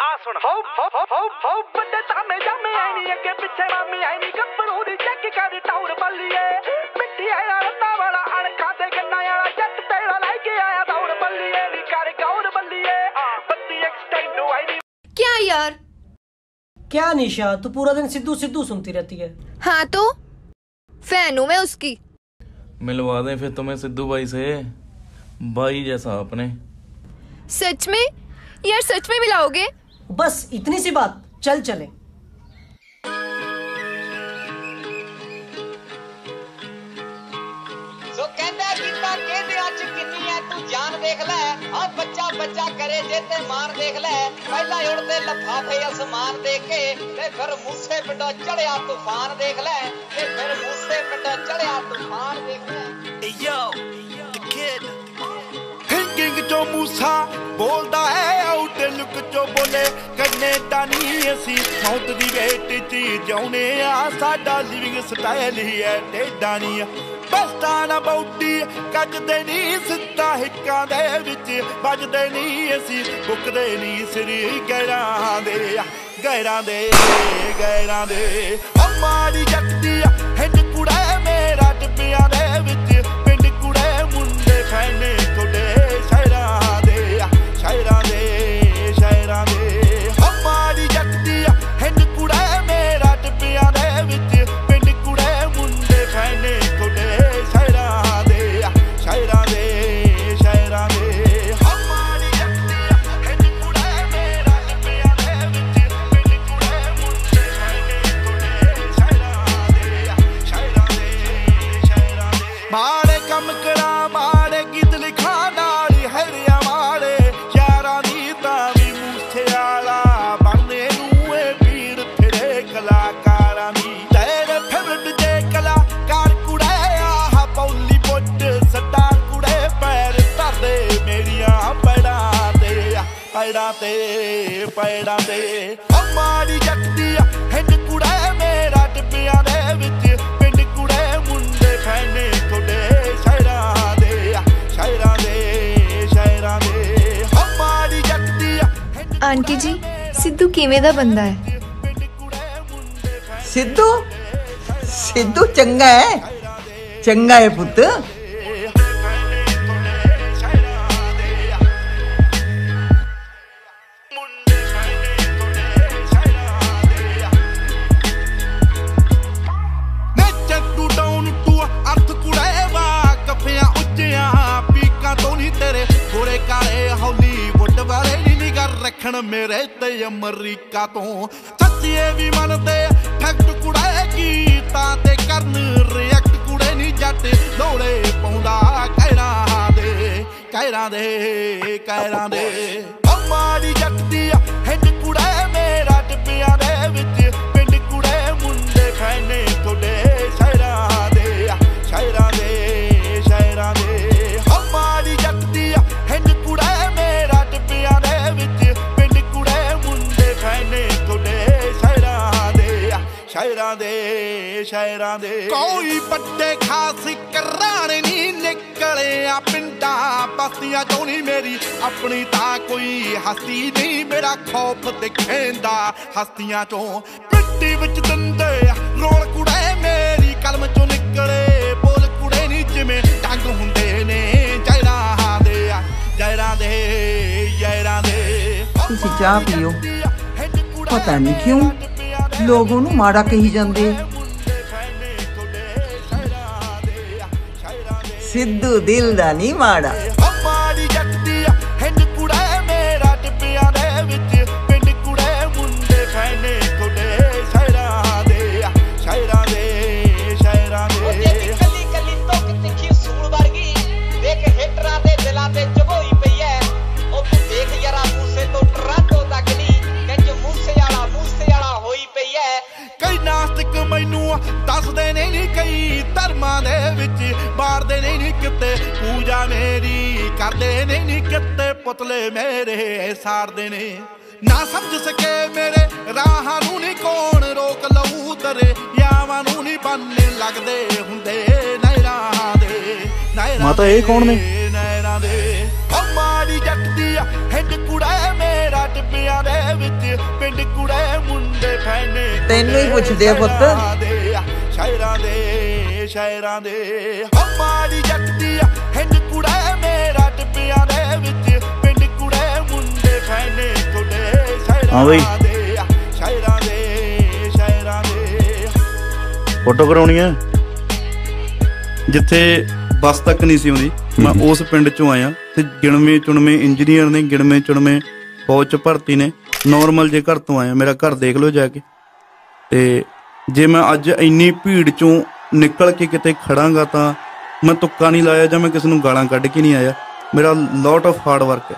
ਆ ਸੁਣ ਹੋ ਹੋ ਹੋ ਹੋ ਹੋ ਵੱਡੇ ਤਾਮੇ ਜਾਮੇ ਆਈ ਨਹੀਂ ਅੱਗੇ ਪਿੱਛੇ ਮਾਮੀ ਆਈ ਨਹੀਂ ਗੱਭਰੂ ਦੀ ਚੈੱਕ ਕਰ ਟੌਰ ਬੱਲੀਏ ਮਿੱਟੀ ਆਇਆ ਰੱਤਾ ਵਾਲਾ ਅਣਖਾਂ ਤੇ ਗੰਨਾ ਵਾਲਾ ਜੱਟ ਤੇੜਾ ਲੈ ਕੇ ਆਇਆ ਦੌੜ ਬੱਲੀਏ ਨੀ ਕਰ ਗੌਰ ਬੱਲੀਏ ਬੱਤੀ ਐਕਸਟੈਂਡ ਆਈ ਨਹੀਂ क्या यार क्या निशा तू पूरा दिन सिद्धू सिद्धू सुनती रहती है हाँ तो फैन हूं मैं उसकी मिलवा दें फिर तुम्हें सिद्धू भाई से भाई जैसा अपने सच में यार सच में मिलाओगे बस इतनी सी बात। चल चले। तो तू जान देख देख फिर मूसे चढ़िया तूफ़ान देख फिर मूसे चढ़िया तूफ़ान देख ਬੋਲਦਾ ਹੈ ਆਊਟਲੁੱਕ ਚੋਂ ਬੋਲੇ। ਕੰਨੇ ਤਾਂ ਨਹੀਂ ਅਸੀਂ ਮੌਤ ਦੀ ਵੇਟ 'ਚ ਜਾਉਨੇ ਆ। ਸਾਡਾ ਲਿਵਿੰਗ ਸਟਾਈਲ ਹੀ ਹੈ ਟੇਡਾ ਨਹੀਂ ਬਸਤਾ ਨਾ ਬੌਡੀ ਕੱਜਦੇ ਨਹੀਂ ਸਿੱਧਾ ਹਿੱਕਾਂ ਦੇ ਵਿੱਚ। ਵੱਜਦੇ ਨਹੀਂ ਅਸੀਂ ਬੁੱਕਦੇ ਨਹੀਂ ਸਰੀ ਗੈਰਾਂ ਦੇ ਗੈਰਾਂ ਦੇ ਗੈਰਾਂ ਦੇ। ਹਮਾਰੀ ਜੱਤੀ ਹਿੰਡ ਕੁੜਾ ਮੇਰਾ ਟਿੱਬਿਆਂ ਦੇ ਵਿੱਚ। ਪਿੰਡ ਕੁੜੇ ਮੁੰਡੇ ਫੈਨੇ ਤੁਹਾਡੇ ਵੀ ਮੂਸੇ ਨੂੰ ਏ ਪੀਰ ਫਿਰੇ ਕਲਾਕਾਰਾਂ ਦੀ। ਤੇਰੇ ਫੇਵਰਟ ਜੇ ਕਲਾਕਾਰ ਕੁੜੇ, ਆਹ ਪੌਲੀ ਪੁੱਟ ਸਟਾਰ ਕੁੜੇ, ਪੈਰ ਧਰਦੇ ਮੇਰੀਆਂ ਪੈੜਾਂ ਤੇ। ਪੈੜਾਂ ਤੇ ਪੈੜਾਂ ਤੇ। ਹਮਾਰੀ ਜੱਤੀ ਹਿੰਡ ਕੁੜੇ, ਮੇਰਾ ਟਿੱਬਿਆਂ ਦੇ ਵਿੱਚ ਆਂਟੀ ਜੀ ਸਿੱਧੂ ਕਿਵੇਂ ਦਾ ਬੰਦਾ ਹੈ? ਸਿੱਧੂ? ਸਿੱਧੂ ਚੰਗਾ ਹੈ। ਚੰਗਾ ਹੈ ਪੁੱਤ। ਰੱਖਣ ਮੇਰੇ ਤੇ ਅਮਰੀਕਾ ਤੋਂ। ਸੱਚੀਏ ਵੀ ਮੰਨਦੇ ਠੱਗ ਕੁੜੇ ਗੀਤਾਂ ਤੇ ਕਰਨ ਰਿਐਕਟ ਕੁੜੇ ਨਹੀਂ ਜੱਟ, ਲੋੜੇ ਪਾਉਂਦਾ, ਕਹਿਰਾਂ ਦੇ ਕਹਿਰਾਂ ਦੇ ਕਹਿਰਾਂ ਦੇ। ਦੇ ਸ਼ਹਿਰਾਂ ਦੇ। ਕੋਈ ਵੱਡੇ ਖਾਸ ਕਰਾਣੇ ਨਹੀਂ ਨਿਕਲਿਆ ਪਿੰਡਾਂ ਬਸਤੀਆਂ ਚੋਂ ਨਹੀਂ ਮੇਰੀ ਆਪਣੀ ਤਾਂ ਕੋਈ ਹਸਤੀ ਨਹੀਂ ਮੇਰਾ ਖੌਫ ਦਿਖੇਂਦਾ ਹਸਤੀਆਂ ਚੋਂ। ਮਿੱਟੀ ਵਿੱਚ ਦੰਦੇ ਰੋਲ ਕੁੜੇ ਮੇਰੀ ਕਲਮ ਚੋਂ ਨਿਕਲੇ ਬੋਲ ਕੁੜੇ ਨਹੀਂ ਜਿਵੇਂ ਟੰਗ ਹੁੰਦੇ ਨੇ। ਜੈਰਾਂ ਦੇ ਜੈਰਾਂ ਦੇ ਜੈਰਾਂ ਦੇ। ਤੁਸੀਂ ਚਾਹ ਪੀਓ। ਪਤਾ ਨਹੀਂ ਕਿਉਂ ਲੋਕ ਉਹਨੂੰ ਮਾੜਾ ਕਹੀ ਜਾਂਦੇ। ਸਿੱਧੂ ਦਿਲ ਦਾ ਦੱਸਦੇ ਨੇ ਨਹੀਂ ਕਈ ਧਰਮਾਂ ਦੇ ਵਿੱਚ ਮਾਰਦੇ ਨੇ ਨਹੀਂ ਕਿਤੇ ਪੂਜਾ ਮੇਰੀ ਕਰਦੇ ਨੇ ਨਹੀਂ ਕਿਤੇ ਪੁਤਲੇ ਮੇਰੇ ਸਾੜਦੇ ਨੇ ਨਾ ਸਮਝ ਸਕੇ ਮੇਰੇ ਰਾਹਾਂ ਨੂੰ ਨਹੀਂ ਕੌਣ ਰੋਕ ਲਊ ਤਰੇ ਯਾਵਾਂ ਨੂੰ ਨਹੀਂ ਬੰਨੇ ਲੱਗਦੇ ਹੁੰਦੇ ਨਹਿਰਾਂ ਦੇ ਨਹਿਰਾਂ ਮਾਤਾ ਇਹ ਕੌਣ ਨੇ? ਨਹਿਰਾਂ ਦੇ ਹਮਾਰੀ ਜੱਟ ਦੀ ਹਿੰਡ ਕੁੜਾ ਮੇਰਾ ਟਿੱਬਿਆਂ ਦੇ ਦੇ ਵਿੱਚ ਪਿੰਡ ਕੁੜੇ ਮੁੰਡੇ ਫੈਨੇ ਤੈਨੂੰ ਹੀ ਪੁੱਛਦੇ ਆ ਪੁੱਤ। ਸ਼ਾਇਰਾਂ ਦੇ, ਹਮਾਰੀ ਜੱਟ ਦੀ ਆ, ਹਿੰਡ ਕੁੜੇ ਮੇਰਾ ਟਿੱਬਿਆਂ ਦੇ ਵਿੱਚ। ਪਿੰਡ ਕੁੜੇ ਮੁੰਡੇ ਫੈਨੇ ਤੁਹਾਡੇ। ਸ਼ਾਇਰਾਂ ਦੇ ਸ਼ਾਇਰਾਂ ਦੇ ਸ਼ਾਇਰਾਂ ਦੇ। ਫੋਟੋ ਕਰਾਉਣੀ ਹੈ ਜਿੱਥੇ ਬੱਸ ਤੱਕ ਨਹੀਂ ਸੀ ਆਉਂਦੀ ਮੈਂ ਉਸ ਪਿੰਡ ਚੋਂ ਆਇਆ। ਤੇ ਗਿਣਵੇਂ ਚੁਣਵੇਂ ਇੰਜੀਨੀਅਰ ਨੇ ਗਿਣਵੇਂ ਚੁਣਵੇਂ ਫੌਜ ਚ ਭਰਤੀ ਨੇ। ਨਾਰਮਲ ਜੇ ਘਰ ਤੋਂ ਆਇਆ ਮੇਰਾ ਘਰ ਦੇਖ ਲਓ ਜਾ ਕੇ। ਤੇ ਜੇ ਮੈਂ ਅੱਜ ਇੰਨੀ ਭੀੜ ਚੋਂ ਨਿਕਲ ਕੇ ਕਿਤੇ ਖੜਾਂਗਾ ਤਾਂ ਮੈਂ ਤੁੱਕਾ ਨਹੀਂ ਲਾਇਆ ਜਾਂ ਮੈਂ ਕਿਸੇ ਨੂੰ ਗਾਲਾਂ ਕੱਢ ਕੇ ਨਹੀਂ ਆਇਆ। ਮੇਰਾ ਲੋਟ ਆਫ ਹਾਰਡ ਵਰਕ ਹੈ।